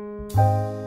you